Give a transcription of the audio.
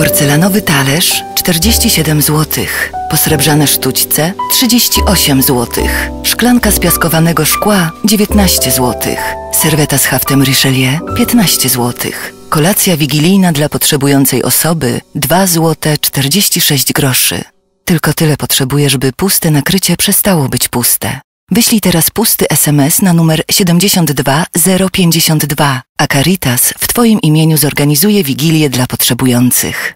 Porcelanowy talerz 47 zł. Posrebrzane sztućce 38 zł. Szklanka z piaskowanego szkła 19 zł. Serweta z haftem Richelieu 15 zł. Kolacja wigilijna dla potrzebującej osoby 2 zł 46 groszy. Tylko tyle potrzebujesz, by puste nakrycie przestało być puste. Wyślij teraz pusty SMS na numer 72052, a Caritas w Twoim imieniu zorganizuje wigilię dla potrzebujących.